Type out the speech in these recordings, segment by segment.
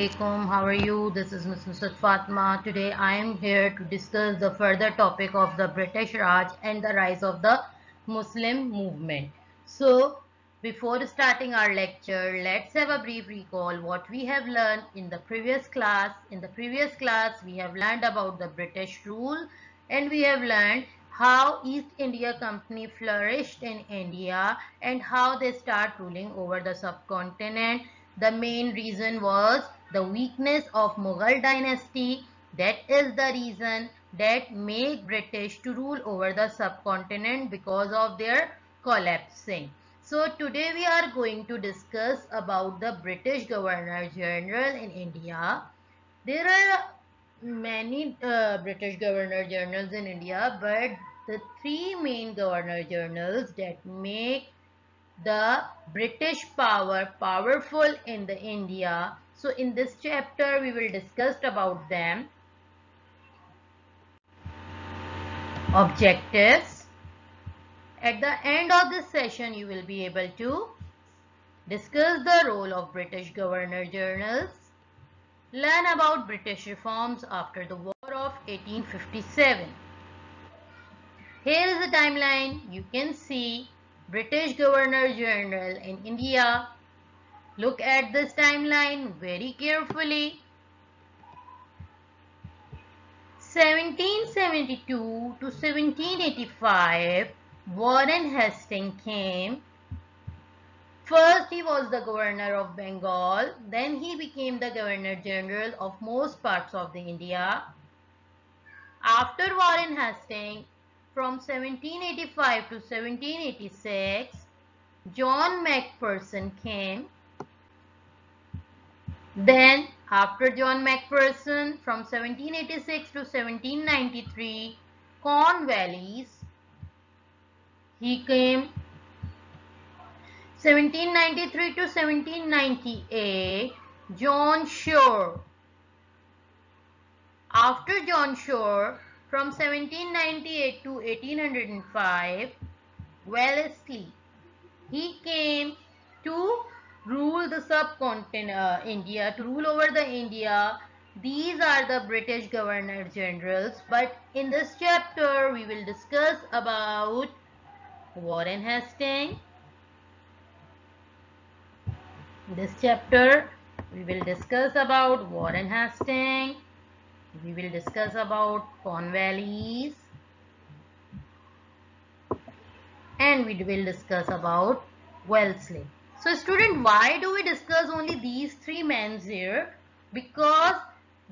alaikum. How are you? This is Ms. Nusrat Fatma. Today I am here to discuss the further topic of the British Raj and the rise of the Muslim movement. So, before starting our lecture, let's have a brief recall what we have learned in the previous class. In the previous class, we have learned about the British rule and we have learned how East India Company flourished in India and how they start ruling over the subcontinent the main reason was the weakness of Mughal dynasty. That is the reason that made British to rule over the subcontinent because of their collapsing. So today we are going to discuss about the British Governor General in India. There are many uh, British Governor Generals in India but the three main Governor Generals that make the British power powerful in the India. So in this chapter we will discuss about them. Objectives. At the end of this session you will be able to discuss the role of British Governor Generals, learn about British reforms after the War of 1857. Here is the timeline. You can see British Governor General in India. Look at this timeline very carefully. 1772 to 1785, Warren Hastings came. First, he was the governor of Bengal. Then he became the governor general of most parts of the India. After Warren Hastings, from 1785 to 1786, John Macpherson came. Then, after John Macpherson, from 1786 to 1793, Cornwallis, he came. 1793 to 1798, John Shore. After John Shore, from 1798 to 1805, Wellesley, he came to rule the subcontinent uh, India, to rule over the India. These are the British Governor Generals. But in this chapter, we will discuss about Warren Hastings. This chapter, we will discuss about Warren Hastings we will discuss about Cornwallis and we will discuss about Wellesley. So student, why do we discuss only these three men here? Because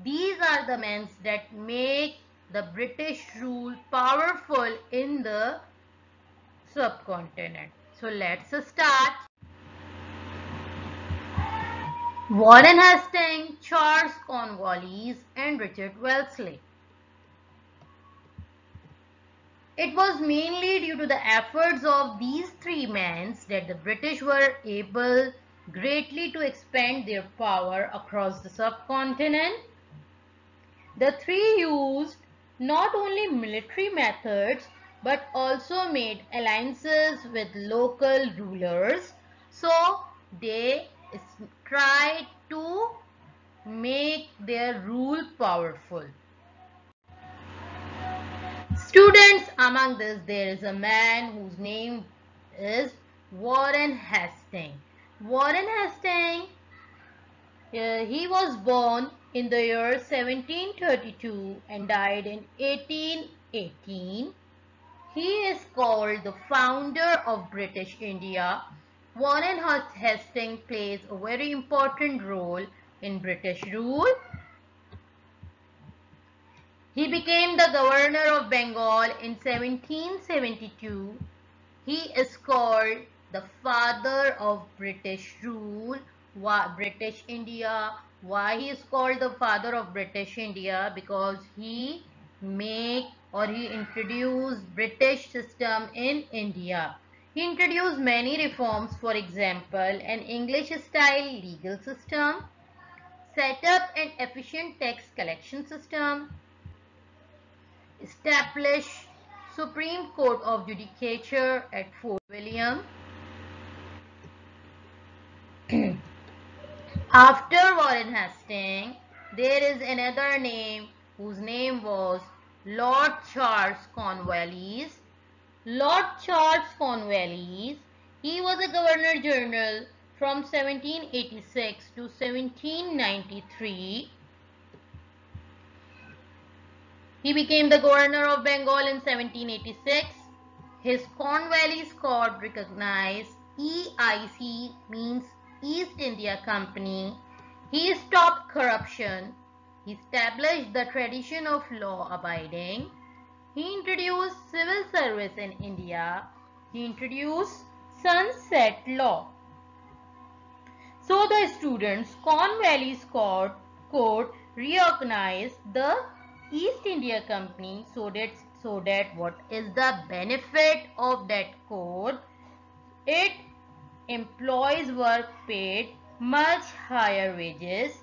these are the men that make the British rule powerful in the subcontinent. So let's start. Warren Hastings, Charles Cornwallis and Richard Wellesley. It was mainly due to the efforts of these three men that the British were able greatly to expand their power across the subcontinent. The three used not only military methods but also made alliances with local rulers. So they tried to make their rule powerful. Students, among this there is a man whose name is Warren Hastings. Warren Hastings, uh, he was born in the year 1732 and died in 1818. He is called the founder of British India Warren Hastings plays a very important role in British rule. He became the governor of Bengal in 1772. He is called the father of British rule, British India. Why he is called the father of British India? Because he make or he introduced British system in India. He introduced many reforms, for example, an English-style legal system, set up an efficient tax collection system, established Supreme Court of Judicature at Fort William, After Warren Hastings, there is another name whose name was Lord Charles Cornwallis. Lord Charles Cornwallis, he was a Governor General from 1786 to 1793. He became the Governor of Bengal in 1786. His Cornwallis Code recognized EIC means East India Company. He stopped corruption. He established the tradition of law abiding. He introduced civil service in India. He introduced sunset law. So the students Cornwallis Code, court recognized the East India Company so that so that what is the benefit of that code? It employees were paid much higher wages.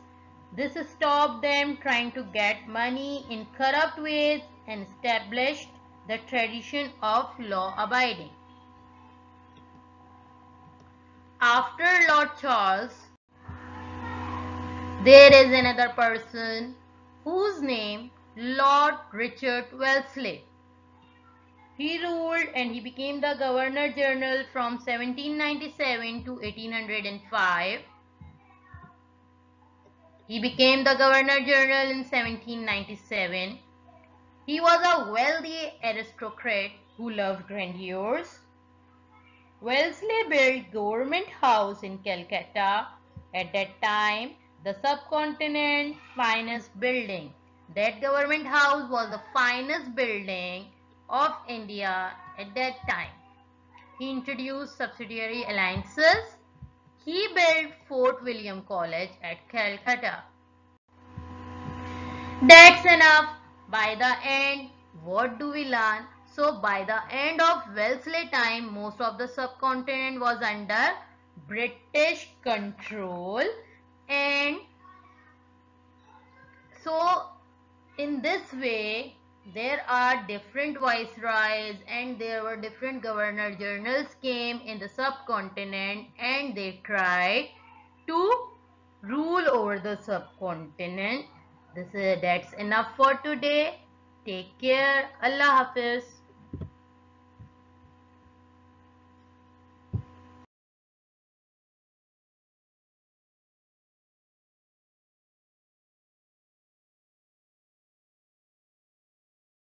This stopped them trying to get money in corrupt ways and established the tradition of law abiding. After Lord Charles, there is another person whose name Lord Richard Wellesley. He ruled and he became the Governor General from 1797 to 1805. He became the Governor General in 1797. He was a wealthy aristocrat who loved grandeurs. Wellesley built Government House in Calcutta, at that time the subcontinent's finest building. That Government House was the finest building of India at that time. He introduced subsidiary alliances. He built Fort William College at Calcutta. That's enough. By the end, what do we learn? So by the end of Wellesley time, most of the subcontinent was under British control and so in this way there are different viceroys and there were different governor generals came in the subcontinent and they tried to rule over the subcontinent. This is that's enough for today. Take care. Allah hafiz